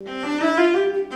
This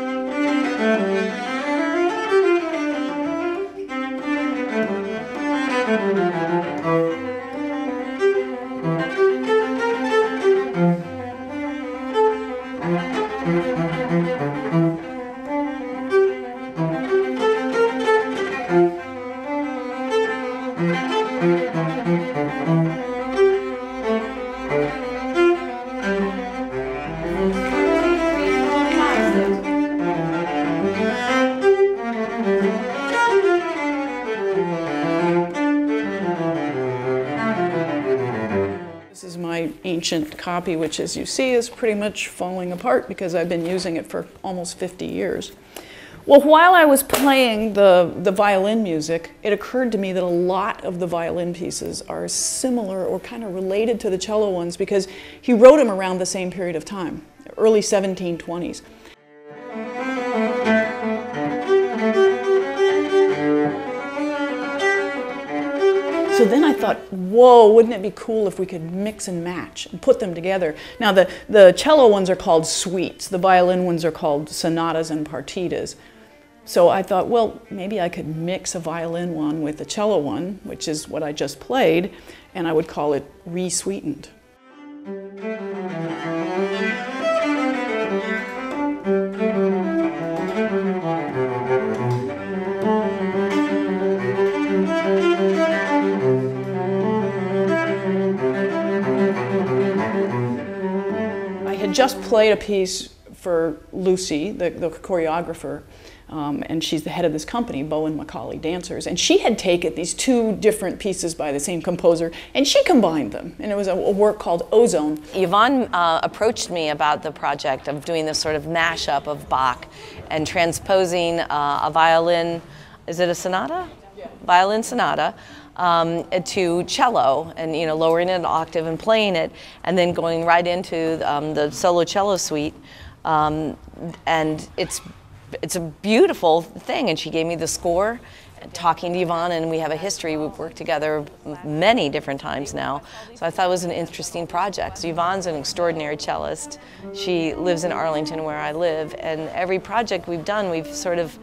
ancient copy, which as you see is pretty much falling apart because I've been using it for almost 50 years. Well, while I was playing the, the violin music, it occurred to me that a lot of the violin pieces are similar or kind of related to the cello ones because he wrote them around the same period of time, early 1720s. So then I thought, whoa, wouldn't it be cool if we could mix and match and put them together? Now, the, the cello ones are called suites, the violin ones are called sonatas and partitas. So I thought, well, maybe I could mix a violin one with a cello one, which is what I just played, and I would call it reSuitened. Just played a piece for Lucy, the, the choreographer, um, and she's the head of this company, Bowen McCauley Dancers. And she had taken these two different pieces by the same composer, and she combined them. And it was a, a work called Ozone. Yvonne uh, approached me about the project of doing this sort of mashup of Bach and transposing uh, a violin, is it a sonata? Yeah. Violin sonata um, to cello and you know lowering it an octave and playing it and then going right into um, the solo cello suite. Um, and it's it's a beautiful thing. And she gave me the score, talking to Yvonne, and we have a history. We've worked together many different times now. So I thought it was an interesting project. So Yvonne's an extraordinary cellist. She lives in Arlington, where I live, and every project we've done, we've sort of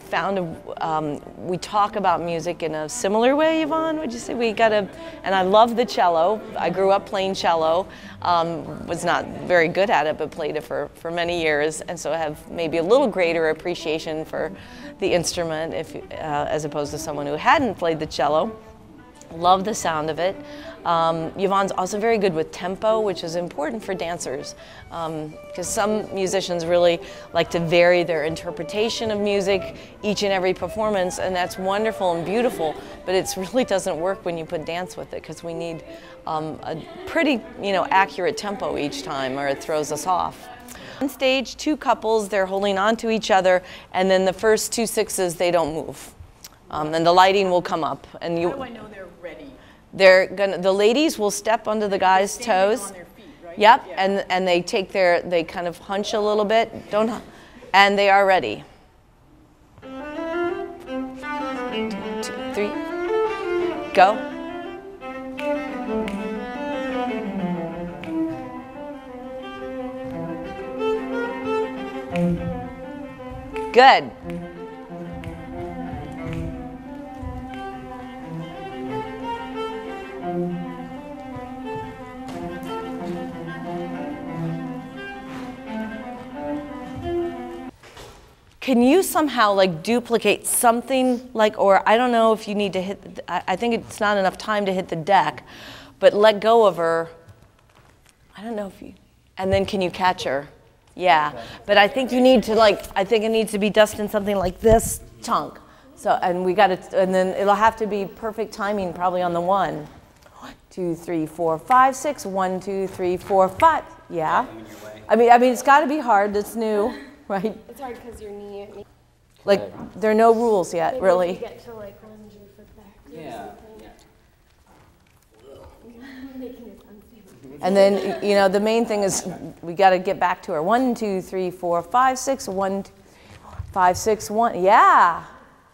found a, um, we talk about music in a similar way, Yvonne, would you say? We got a, and I love the cello. I grew up playing cello, um, was not very good at it, but played it for, for many years, and so I have maybe a little greater appreciation for the instrument if, uh, as opposed to someone who hadn't played the cello. Love the sound of it. Um, Yvonne's also very good with tempo, which is important for dancers because um, some musicians really like to vary their interpretation of music each and every performance, and that's wonderful and beautiful, but it really doesn't work when you put dance with it because we need um, a pretty you know, accurate tempo each time or it throws us off. On stage, two couples, they're holding on to each other, and then the first two sixes, they don't move. Um, and the lighting will come up. And you, How do I know they're ready? They're gonna, the ladies will step under the guy's toes. on their feet, right? Yep, Yeah. and, and they take their, they kind of hunch a little bit, don't, and they are ready. Two, three, go. Good. Can you somehow like duplicate something like, or I don't know if you need to hit, I, think it's not enough time to hit the deck, but let go of her. I don't know if you, and then can you catch her? Yeah, but I think you need to like, I think it needs to be Dustin something like this chunk. So, and we got to, and then it'll have to be perfect timing probably on the one. One, two, three, four, five, six. One, two, three, four, five. Yeah. I mean, I mean, it's got to be hard. It's new, right? It's hard because your knee. Like, there are no rules yet, Maybe really. You get to like lunge your foot back. Yeah. something. Making it unstable. And then, you know, the main thing is we got to get back to her. One, two, three, four, five, six. One, two, five, six, one. Yeah,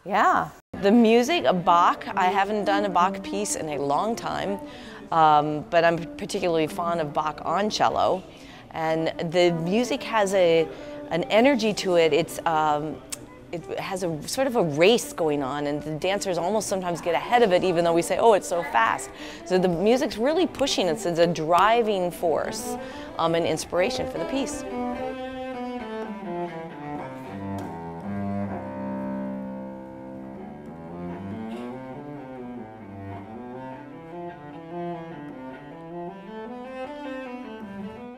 yeah. The music of Bach, I haven't done a Bach piece in a long time, um, but I'm particularly fond of Bach on cello. And the music has a, an energy to it. It's, um, it has a sort of a race going on, and the dancers almost sometimes get ahead of it, even though we say, oh, it's so fast. So the music's really pushing us. It's a driving force um, and inspiration for the piece.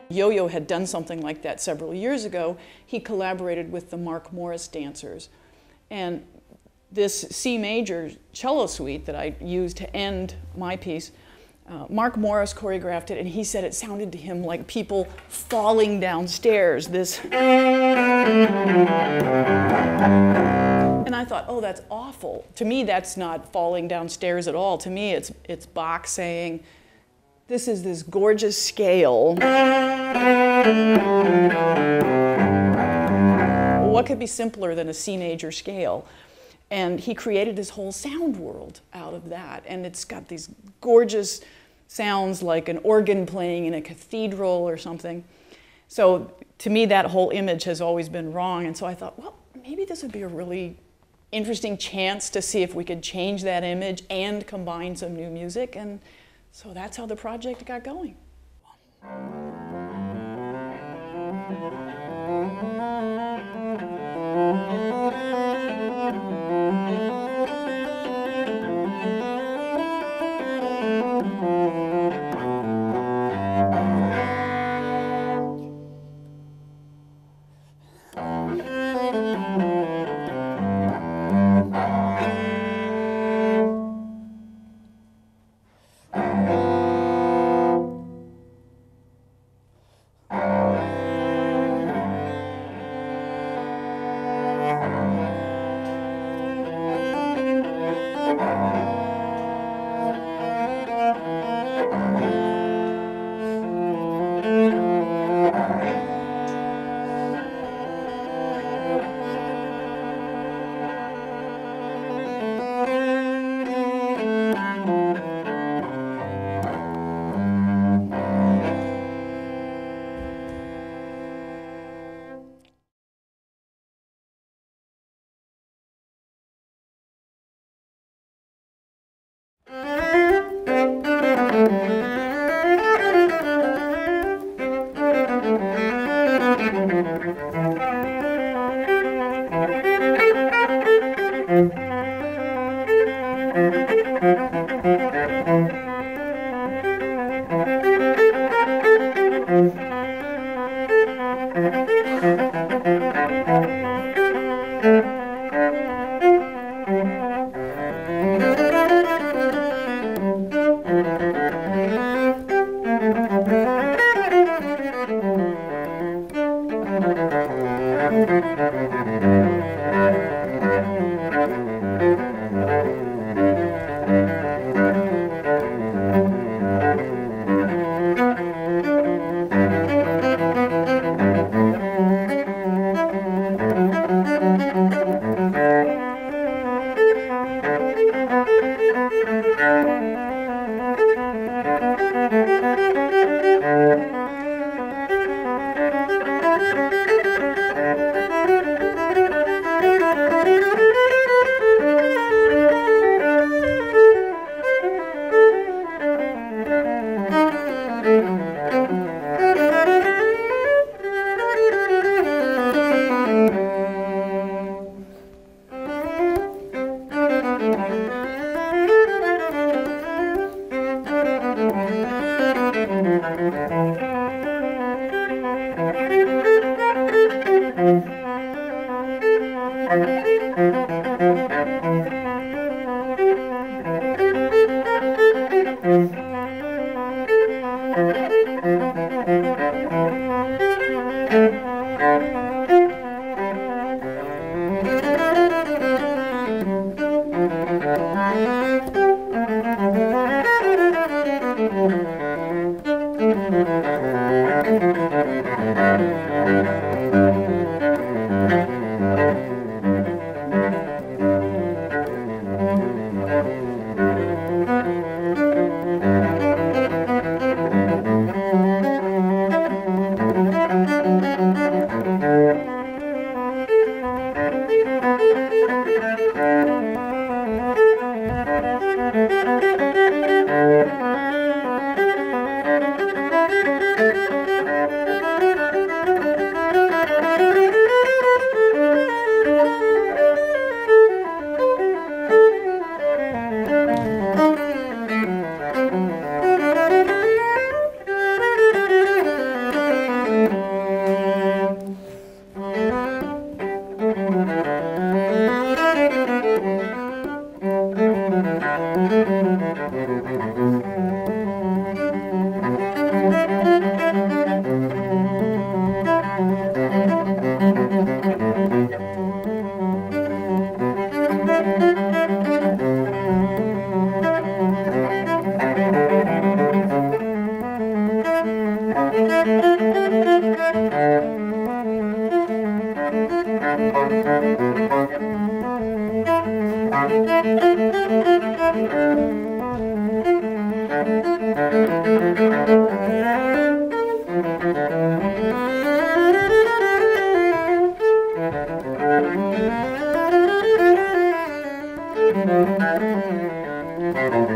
Yo-Yo had done something like that several years ago. He collaborated with the Mark Morris dancers. And this C major cello suite that I used to end my piece, uh, Mark Morris choreographed it, and he said it sounded to him like people falling downstairs. This. And I thought, oh, that's awful. To me, that's not falling downstairs at all. To me, it's, it's Bach saying, this is this gorgeous scale. What could be simpler than a C major scale? And he created his whole sound world out of that. And it's got these gorgeous sounds like an organ playing in a cathedral or something. So to me, that whole image has always been wrong. And so I thought, well, maybe this would be a really interesting chance to see if we could change that image and combine some new music. And so that's how the project got going. Thank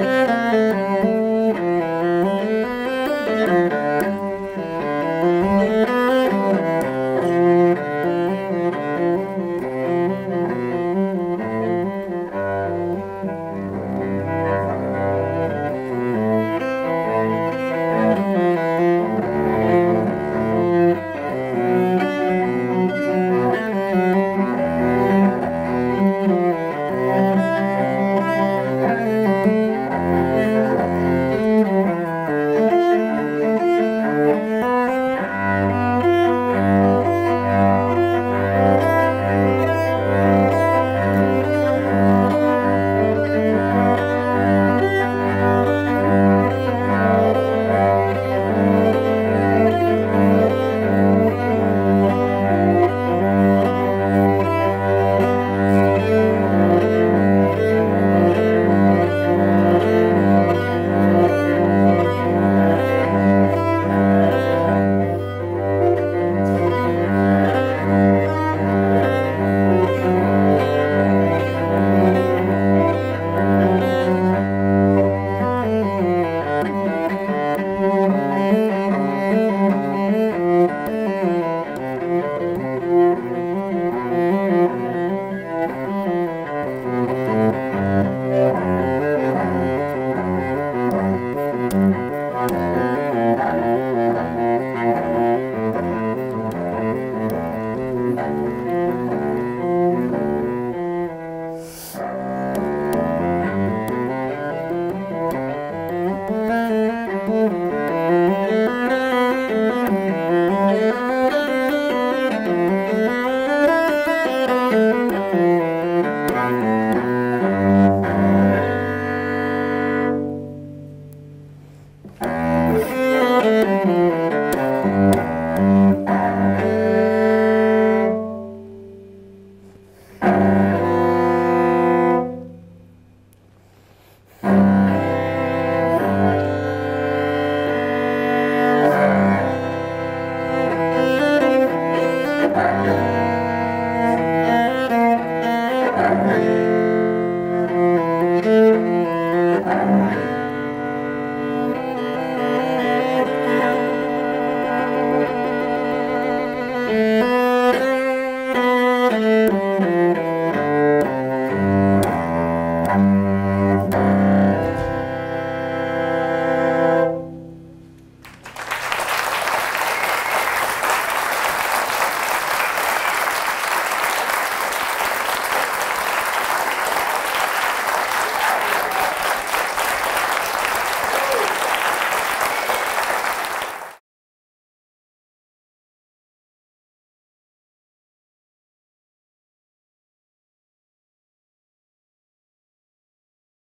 Música